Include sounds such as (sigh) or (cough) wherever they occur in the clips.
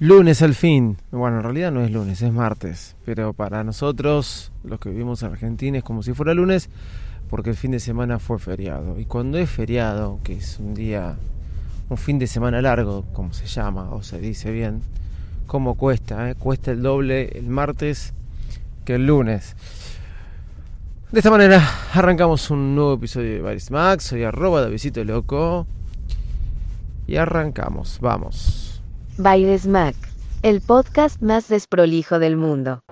Lunes al fin. Bueno, en realidad no es lunes, es martes. Pero para nosotros, los que vivimos en Argentina, es como si fuera lunes, porque el fin de semana fue feriado. Y cuando es feriado, que es un día, un fin de semana largo, como se llama, o se dice bien, ¿cómo cuesta? Eh? Cuesta el doble el martes que el lunes. De esta manera arrancamos un nuevo episodio de Baris Max. Soy arroba de Loco. Y arrancamos, vamos. Baires Mac, el podcast más desprolijo del mundo.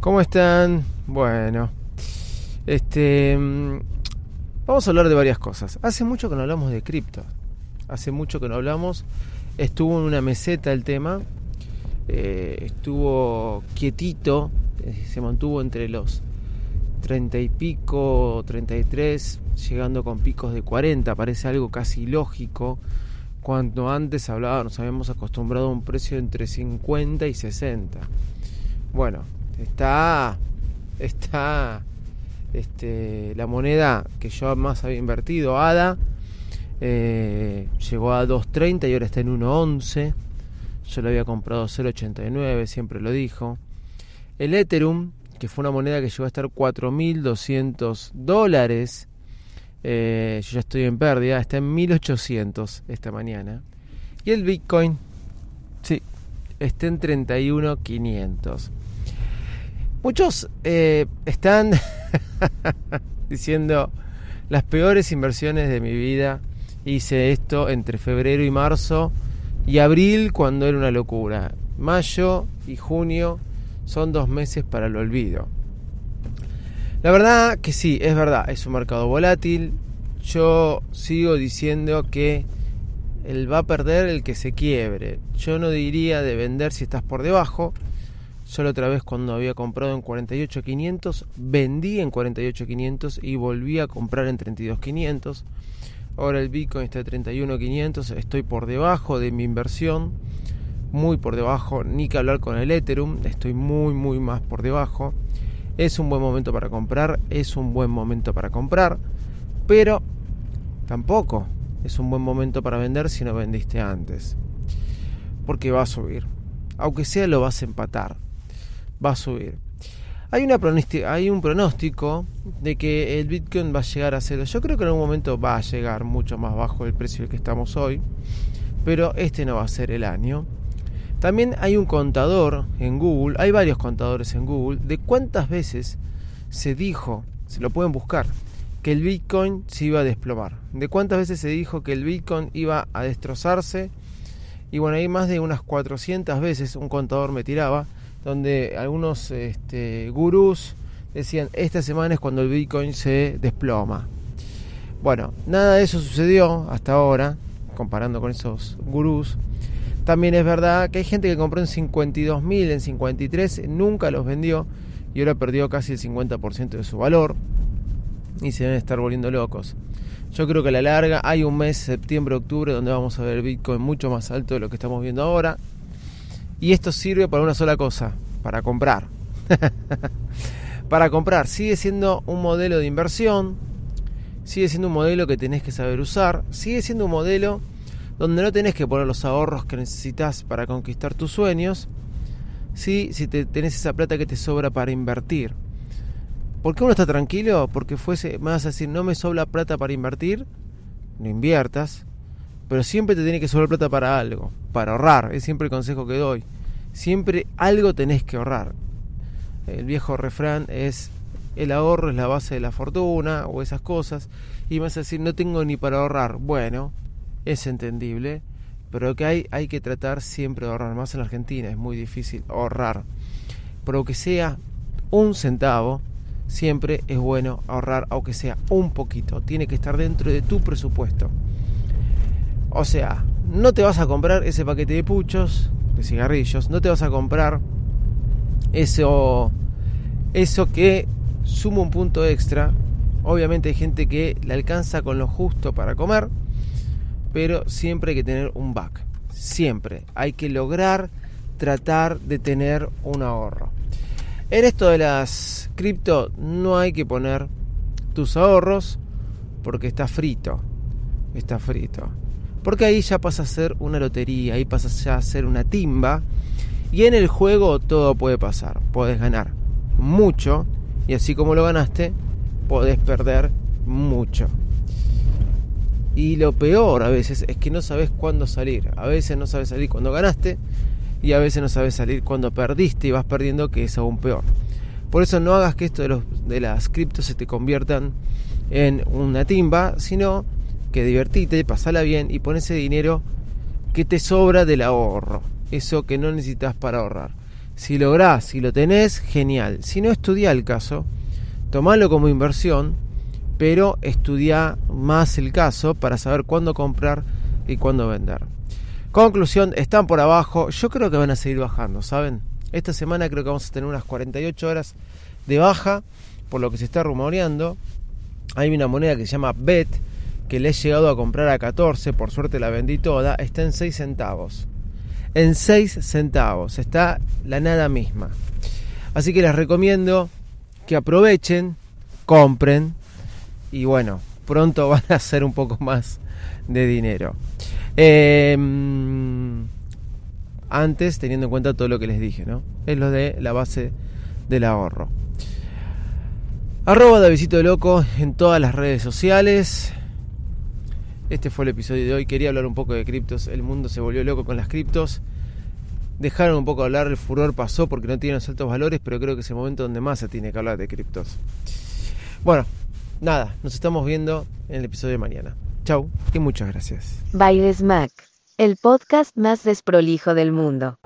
¿Cómo están? Bueno, este mm, Vamos a hablar de varias cosas. Hace mucho que no hablamos de cripto. Hace mucho que no hablamos. Estuvo en una meseta el tema. Eh, estuvo quietito. Eh, se mantuvo entre los 30 y pico, 33, llegando con picos de 40. Parece algo casi lógico. Cuando antes hablaba, nos habíamos acostumbrado a un precio entre 50 y 60. Bueno, está. Está este, la moneda que yo más había invertido, ADA, eh, llegó a 2.30 y ahora está en 1.11. Yo lo había comprado 0.89, siempre lo dijo. El Ethereum, que fue una moneda que llegó a estar 4.200 dólares, eh, yo ya estoy en pérdida, está en 1.800 esta mañana. Y el Bitcoin, sí, está en 31.500. Muchos eh, están (laughs) (laughs) diciendo las peores inversiones de mi vida. Hice esto entre febrero y marzo y abril cuando era una locura. Mayo y junio son dos meses para el olvido. La verdad que sí, es verdad, es un mercado volátil. Yo sigo diciendo que él va a perder el que se quiebre. Yo no diría de vender si estás por debajo, Solo otra vez cuando había comprado en 48.500, vendí en 48.500 y volví a comprar en 32.500. Ahora el Bitcoin está en 31.500, estoy por debajo de mi inversión, muy por debajo, ni que hablar con el Ethereum, estoy muy muy más por debajo. Es un buen momento para comprar, es un buen momento para comprar, pero tampoco es un buen momento para vender si no vendiste antes. Porque va a subir. Aunque sea lo vas a empatar va a subir. Hay, una hay un pronóstico de que el Bitcoin va a llegar a cero. Yo creo que en algún momento va a llegar mucho más bajo el precio del que estamos hoy, pero este no va a ser el año. También hay un contador en Google, hay varios contadores en Google, de cuántas veces se dijo, se lo pueden buscar, que el Bitcoin se iba a desplomar. De cuántas veces se dijo que el Bitcoin iba a destrozarse. Y bueno, hay más de unas 400 veces un contador me tiraba donde algunos este, gurús decían, esta semana es cuando el Bitcoin se desploma. Bueno, nada de eso sucedió hasta ahora, comparando con esos gurús. También es verdad que hay gente que compró en 52.000, en 53, nunca los vendió y ahora perdió casi el 50% de su valor y se deben estar volviendo locos. Yo creo que a la larga hay un mes, septiembre, octubre, donde vamos a ver el Bitcoin mucho más alto de lo que estamos viendo ahora. Y esto sirve para una sola cosa, para comprar. (laughs) para comprar. Sigue siendo un modelo de inversión, sigue siendo un modelo que tenés que saber usar, sigue siendo un modelo donde no tenés que poner los ahorros que necesitas para conquistar tus sueños, ¿sí? si te, tenés esa plata que te sobra para invertir. ¿Por qué uno está tranquilo? Porque fuese, vas a decir, no me sobra plata para invertir, no inviertas, pero siempre te tiene que sobrar plata para algo, para ahorrar, es siempre el consejo que doy. Siempre algo tenés que ahorrar. El viejo refrán es el ahorro es la base de la fortuna o esas cosas y vas a decir no tengo ni para ahorrar. Bueno, es entendible, pero que hay hay que tratar siempre de ahorrar, más en Argentina es muy difícil ahorrar. Pero que sea un centavo, siempre es bueno ahorrar aunque sea un poquito, tiene que estar dentro de tu presupuesto. O sea, no te vas a comprar ese paquete de puchos, cigarrillos, no te vas a comprar eso, eso que suma un punto extra. Obviamente hay gente que le alcanza con lo justo para comer, pero siempre hay que tener un back. Siempre hay que lograr tratar de tener un ahorro. En esto de las cripto no hay que poner tus ahorros porque está frito. Está frito. Porque ahí ya pasa a ser una lotería, ahí pasa ya a ser una timba. Y en el juego todo puede pasar. Puedes ganar mucho y así como lo ganaste, podés perder mucho. Y lo peor a veces es que no sabes cuándo salir. A veces no sabes salir cuando ganaste y a veces no sabes salir cuando perdiste y vas perdiendo, que es aún peor. Por eso no hagas que esto de, los, de las criptos se te conviertan en una timba, sino que divertite, pasala bien y pon ese dinero que te sobra del ahorro. Eso que no necesitas para ahorrar. Si lográs, si lo tenés, genial. Si no, estudia el caso, tomalo como inversión, pero estudia más el caso para saber cuándo comprar y cuándo vender. Conclusión, están por abajo. Yo creo que van a seguir bajando, ¿saben? Esta semana creo que vamos a tener unas 48 horas de baja, por lo que se está rumoreando. Hay una moneda que se llama BET, que le he llegado a comprar a 14, por suerte la vendí toda, está en 6 centavos en 6 centavos. Está la nada misma. Así que les recomiendo que aprovechen, compren y bueno, pronto (laughs) van a hacer un poco más de dinero. Em, antes, teniendo en cuenta todo lo que les dije, ¿no? Es lo de la base del ahorro. Arroba Davidito Loco en todas las redes sociales. Este fue el episodio de hoy. Quería hablar un poco de criptos. El mundo se volvió loco con las criptos. Dejaron un poco hablar, el furor pasó porque no tienen altos valores, pero creo que es el momento donde más se tiene que hablar de criptos. Bueno, nada, nos estamos viendo en el episodio de mañana. Chau y muchas gracias. Baires Mac, el podcast más desprolijo del mundo.